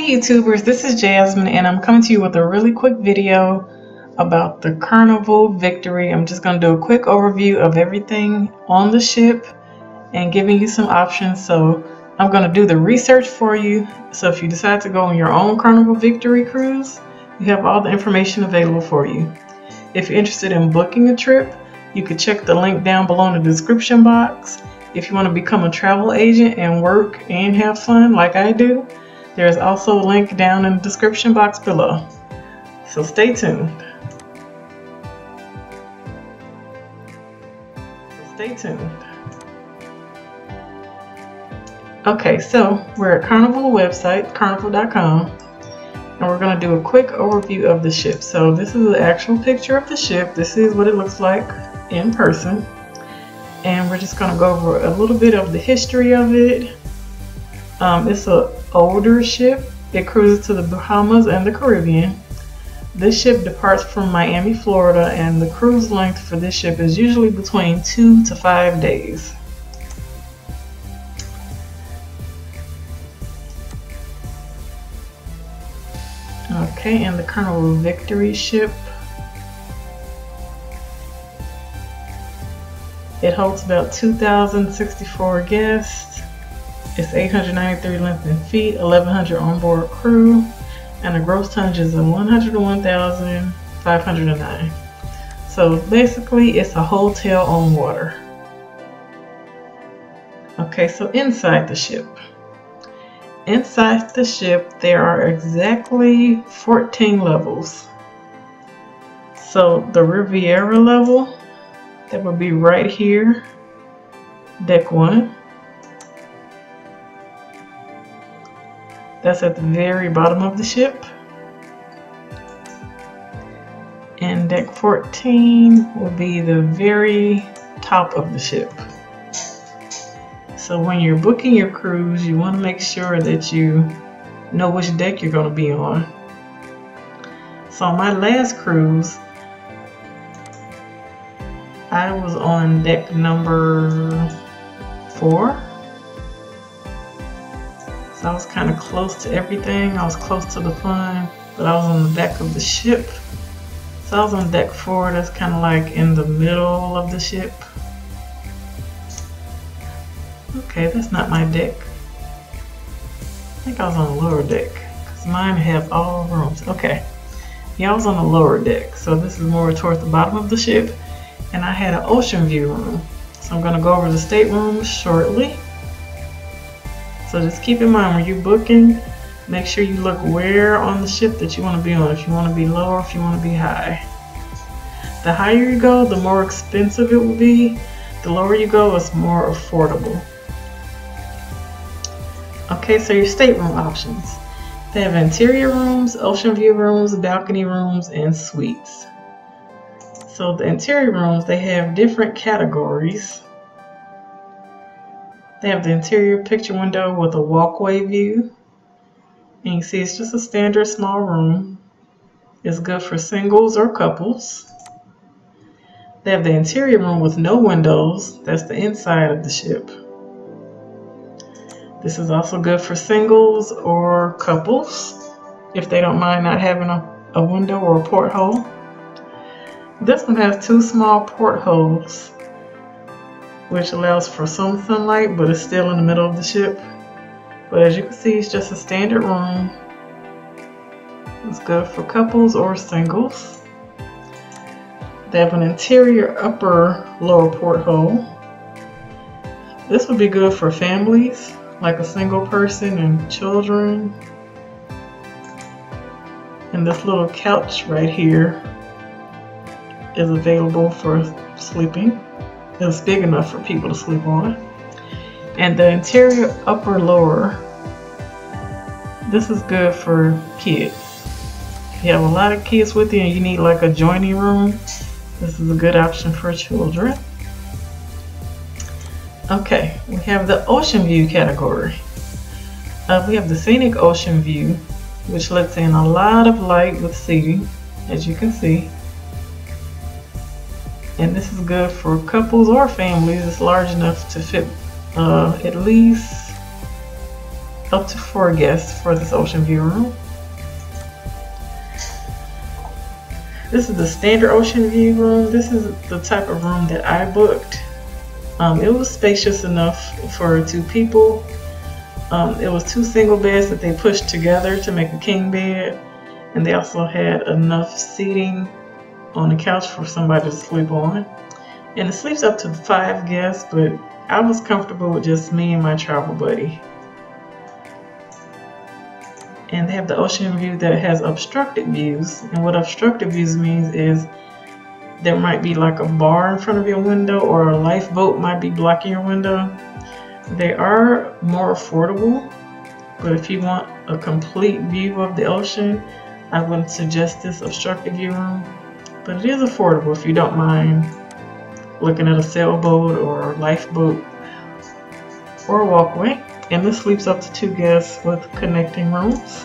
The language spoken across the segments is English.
Hi YouTubers, this is Jasmine and I'm coming to you with a really quick video about the Carnival Victory. I'm just going to do a quick overview of everything on the ship and giving you some options. So I'm going to do the research for you. So if you decide to go on your own Carnival Victory cruise, you have all the information available for you. If you're interested in booking a trip, you can check the link down below in the description box. If you want to become a travel agent and work and have fun like I do, there's also a link down in the description box below. So stay tuned. Stay tuned. Okay, so we're at Carnival website, carnival.com, and we're going to do a quick overview of the ship. So this is the actual picture of the ship. This is what it looks like in person. And we're just going to go over a little bit of the history of it. Um, it's an older ship. It cruises to the Bahamas and the Caribbean. This ship departs from Miami, Florida, and the cruise length for this ship is usually between two to five days. Okay, and the Carnival Victory ship. It holds about 2,064 guests. It's 893 length in feet, 1,100 onboard crew, and the gross tonnage is 101,509. So basically, it's a hotel on water. Okay, so inside the ship. Inside the ship, there are exactly 14 levels. So the Riviera level, that would be right here, deck one. That's at the very bottom of the ship. And deck 14 will be the very top of the ship. So when you're booking your cruise, you want to make sure that you know which deck you're going to be on. So on my last cruise, I was on deck number four. So I was kind of close to everything. I was close to the fun, but I was on the deck of the ship. So I was on deck four, that's kind of like in the middle of the ship. Okay, that's not my deck. I think I was on the lower deck because mine have all rooms. Okay, yeah, I was on the lower deck. So this is more towards the bottom of the ship and I had an ocean view room. So I'm gonna go over the staterooms shortly. So just keep in mind when you're booking, make sure you look where on the ship that you want to be on. If you want to be low or if you want to be high. The higher you go, the more expensive it will be. The lower you go, it's more affordable. Okay, so your stateroom options. They have interior rooms, ocean view rooms, balcony rooms, and suites. So the interior rooms, they have different categories. They have the interior picture window with a walkway view. And you see it's just a standard small room. It's good for singles or couples. They have the interior room with no windows. That's the inside of the ship. This is also good for singles or couples if they don't mind not having a, a window or a porthole. This one has two small portholes which allows for some sunlight but it's still in the middle of the ship. But as you can see, it's just a standard room. It's good for couples or singles. They have an interior upper lower porthole. This would be good for families, like a single person and children. And this little couch right here is available for sleeping. It's big enough for people to sleep on. And the interior upper lower, this is good for kids. If you have a lot of kids with you and you need like a joining room, this is a good option for children. Okay, we have the ocean view category. Uh, we have the scenic ocean view, which lets in a lot of light with seating, as you can see and this is good for couples or families. It's large enough to fit uh, at least up to four guests for this ocean view room. This is the standard ocean view room. This is the type of room that I booked. Um, it was spacious enough for two people. Um, it was two single beds that they pushed together to make a king bed. And they also had enough seating on the couch for somebody to sleep on. And it sleeps up to five guests, but I was comfortable with just me and my travel buddy. And they have the ocean view that has obstructed views. And what obstructed views means is there might be like a bar in front of your window or a lifeboat might be blocking your window. They are more affordable, but if you want a complete view of the ocean, I wouldn't suggest this obstructed view room. But it is affordable if you don't mind looking at a sailboat or lifeboat or a walkway. And this sleeps up to two guests with connecting rooms.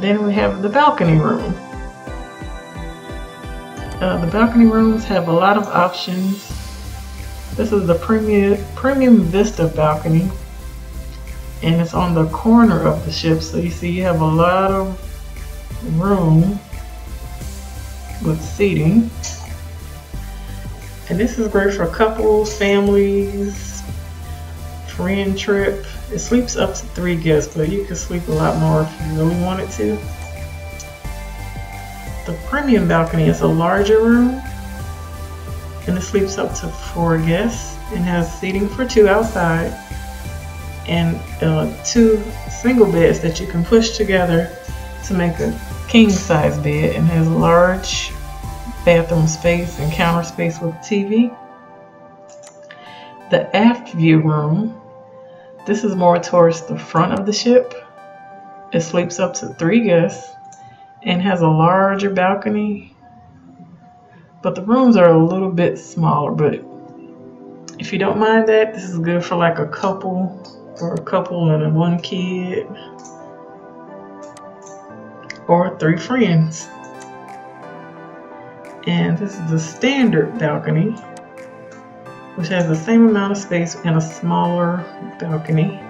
Then we have the balcony room. Uh, the balcony rooms have a lot of options. This is the premium, premium Vista balcony and it's on the corner of the ship so you see you have a lot of room with seating and this is great for couples, families, friend trip. It sleeps up to three guests, but you can sleep a lot more if you really wanted to. The premium balcony is a larger room and it sleeps up to four guests and has seating for two outside and uh, two single beds that you can push together to make a king size bed and has large bathroom space and counter space with TV. The aft view room, this is more towards the front of the ship. It sleeps up to three guests and has a larger balcony. But the rooms are a little bit smaller, but if you don't mind that, this is good for like a couple or a couple and one kid or three friends. And this is the standard balcony, which has the same amount of space and a smaller balcony.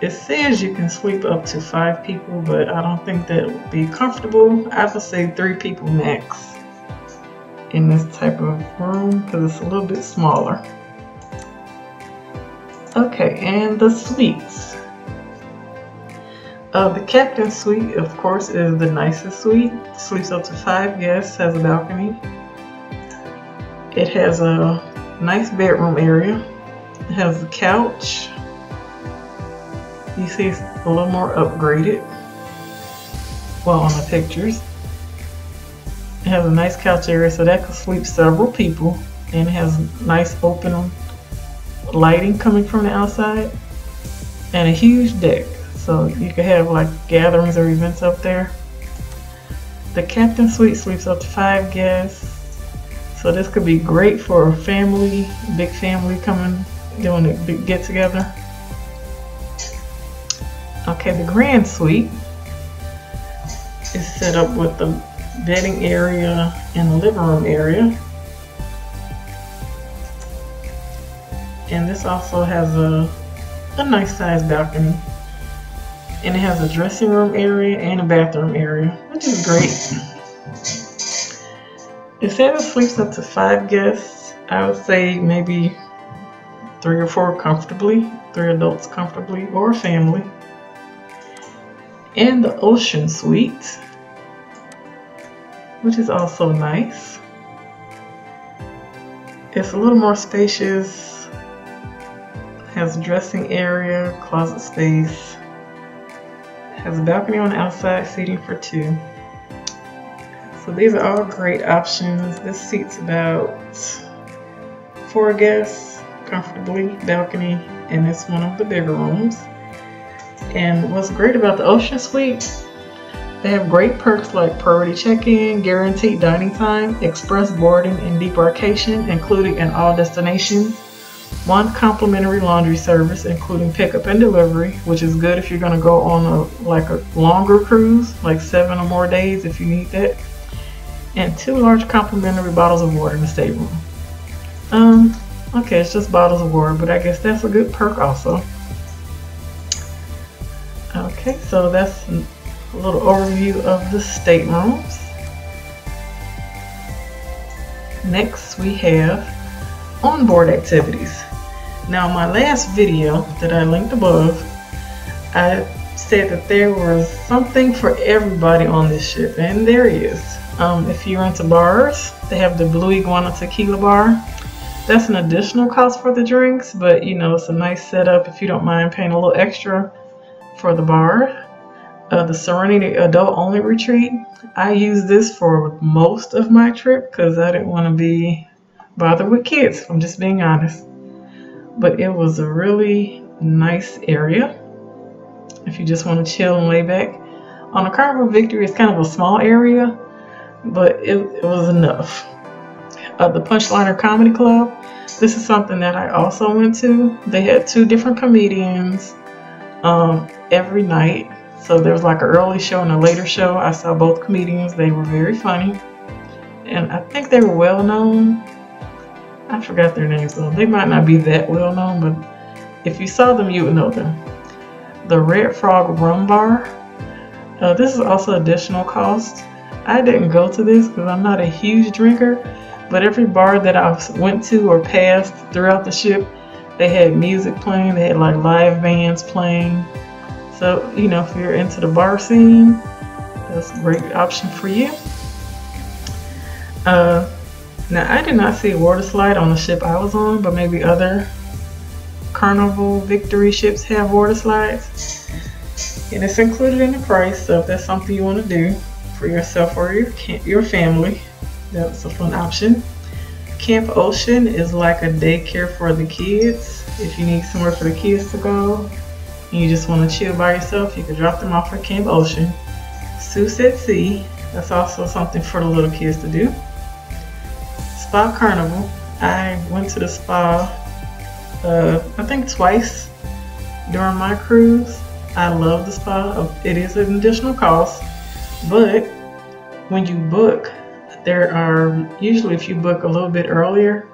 It says you can sleep up to five people, but I don't think that would be comfortable. I would say three people max in this type of room because it's a little bit smaller. Okay, and the suites. Uh, the captain suite, of course, is the nicest suite. Sleeps up to five guests, has a balcony. It has a nice bedroom area. It has a couch, you see it's a little more upgraded. Well, on the pictures. It has a nice couch area so that could sleep several people. And it has nice open lighting coming from the outside. And a huge deck. So you could have like gatherings or events up there. The captain suite sleeps up to five guests. So this could be great for a family, big family coming, doing a big get together. Okay, the grand suite is set up with the bedding area and the living room area. And this also has a, a nice sized balcony. And it has a dressing room area and a bathroom area, which is great. It says it sleeps up to five guests. I would say maybe three or four comfortably, three adults comfortably, or a family and the ocean suite, which is also nice. It's a little more spacious, has a dressing area, closet space, has a balcony on the outside, seating for two. So these are all great options. This seats about four guests comfortably, balcony, and it's one of the bigger rooms. And what's great about the Ocean Suite, they have great perks like priority check-in, guaranteed dining time, express boarding and debarkation, including in all destinations, one complimentary laundry service, including pickup and delivery, which is good if you're going to go on a like a longer cruise, like seven or more days if you need that, and two large complimentary bottles of water in the stateroom. Um, Okay, it's just bottles of water, but I guess that's a good perk also. Okay, so that's a little overview of the staterooms. Next, we have onboard activities. Now, my last video that I linked above, I said that there was something for everybody on this ship, and there is. Um, if you're into bars, they have the Blue Iguana Tequila Bar. That's an additional cost for the drinks, but you know, it's a nice setup if you don't mind paying a little extra for the bar. Uh, the Serenity Adult Only Retreat. I used this for most of my trip because I didn't want to be bothered with kids. I'm just being honest. But it was a really nice area if you just want to chill and lay back. On the Carnival Victory, it's kind of a small area, but it, it was enough. Uh, the Punchliner Comedy Club. This is something that I also went to. They had two different comedians um, every night. So there was like an early show and a later show. I saw both comedians. They were very funny. And I think they were well known. I forgot their names though. They might not be that well known, but if you saw them, you would know them. The Red Frog Rum Bar. Uh, this is also additional cost. I didn't go to this because I'm not a huge drinker, but every bar that I went to or passed throughout the ship, they had music playing. They had like live bands playing. So, you know, if you're into the bar scene, that's a great option for you. Uh, now, I did not see a water slide on the ship I was on, but maybe other Carnival Victory ships have water slides. And it's included in the price, so if that's something you want to do for yourself or your, your family, that's a fun option. Camp Ocean is like a daycare for the kids. If you need somewhere for the kids to go and you just want to chill by yourself, you can drop them off at Camp Ocean. Seuss at Sea, that's also something for the little kids to do. Spa Carnival, I went to the spa uh, I think twice during my cruise. I love the spa. It is an additional cost, but when you book, there are usually if you book a little bit earlier,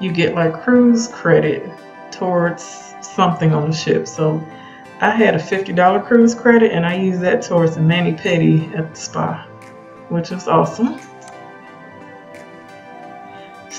you get like cruise credit towards something on the ship. So I had a $50 cruise credit and I used that towards the mani pedi at the spa, which was awesome.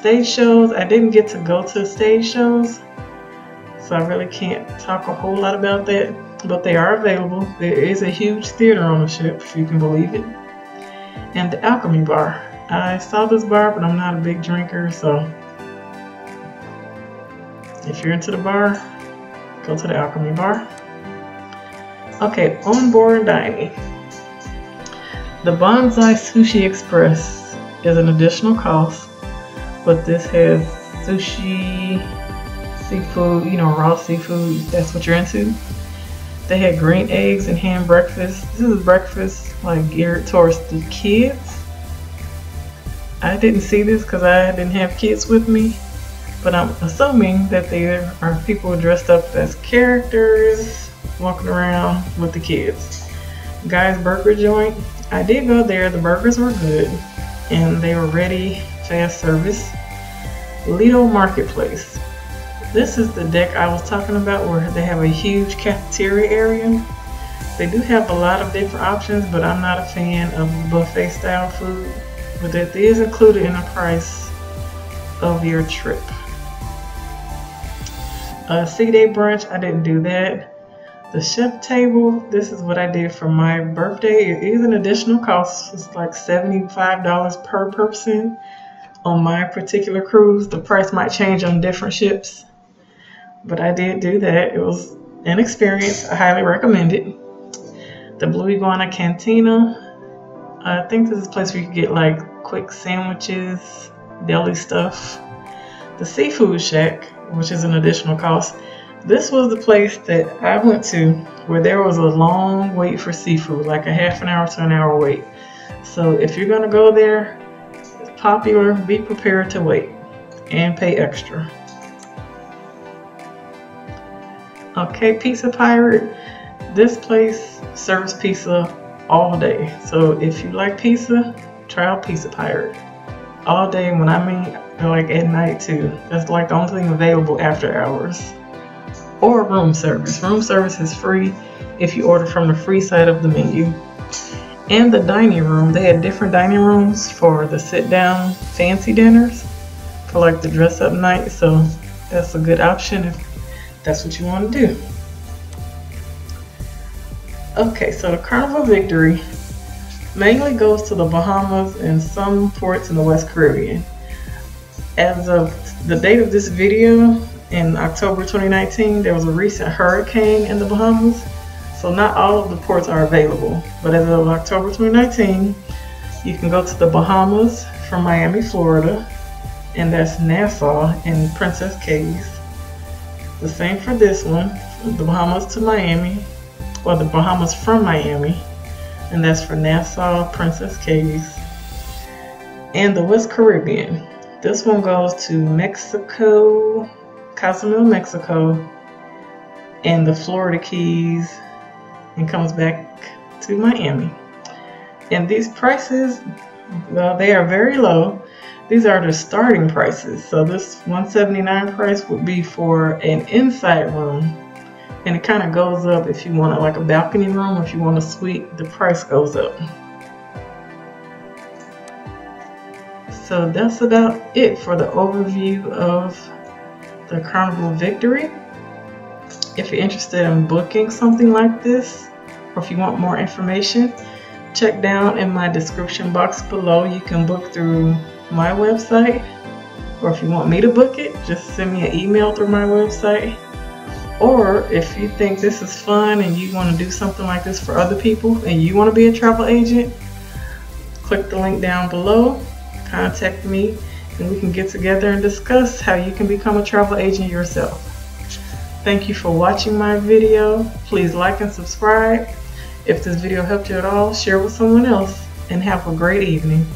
Stage shows, I didn't get to go to stage shows so I really can't talk a whole lot about that, but they are available. There is a huge theater on the ship, if you can believe it. And the Alchemy Bar. I saw this bar, but I'm not a big drinker, so if you're into the bar, go to the Alchemy Bar. Okay, on-board dining. The Bonsai Sushi Express is an additional cost, but this has sushi, seafood, you know, raw seafood, that's what you're into. They had green eggs and ham breakfast. This is breakfast like geared towards the kids. I didn't see this because I didn't have kids with me, but I'm assuming that there are people dressed up as characters walking around with the kids. Guy's Burger Joint. I did go there. The burgers were good and they were ready, fast service. Lido Marketplace. This is the deck I was talking about where they have a huge cafeteria area. They do have a lot of different options, but I'm not a fan of buffet style food. But that is included in the price of your trip. Uh, sea day brunch, I didn't do that. The chef table, this is what I did for my birthday. It is an additional cost. It's like $75 per person on my particular cruise. The price might change on different ships but I did do that. It was an experience. I highly recommend it. The Blue Iguana Cantina. I think this is a place where you can get like quick sandwiches, deli stuff. The Seafood Shack, which is an additional cost. This was the place that I went to where there was a long wait for seafood, like a half an hour to an hour wait. So if you're gonna go there, popular, be prepared to wait and pay extra. Okay, Pizza Pirate. This place serves pizza all day. So if you like pizza, try out Pizza Pirate. All day, when I mean like at night too. That's like the only thing available after hours. Or room service. Room service is free if you order from the free side of the menu. And the dining room, they had different dining rooms for the sit down fancy dinners for like the dress up night. So that's a good option if that's what you want to do. Okay, so the Carnival Victory mainly goes to the Bahamas and some ports in the West Caribbean. As of the date of this video, in October 2019, there was a recent hurricane in the Bahamas, so not all of the ports are available. But as of October 2019, you can go to the Bahamas from Miami, Florida, and that's Nassau and Princess Cays. The same for this one, the Bahamas to Miami, or the Bahamas from Miami, and that's for Nassau, Princess Cays. And the West Caribbean, this one goes to Mexico, Cozumel, Mexico, and the Florida Keys, and comes back to Miami. And these prices, well, they are very low. These are the starting prices. So this 179 price would be for an inside room. And it kind of goes up if you want like a balcony room, if you want a suite, the price goes up. So that's about it for the overview of the Carnival Victory. If you're interested in booking something like this, or if you want more information, check down in my description box below. You can book through my website, or if you want me to book it, just send me an email through my website. Or if you think this is fun and you want to do something like this for other people and you want to be a travel agent, click the link down below, contact me, and we can get together and discuss how you can become a travel agent yourself. Thank you for watching my video. Please like and subscribe. If this video helped you at all, share with someone else and have a great evening.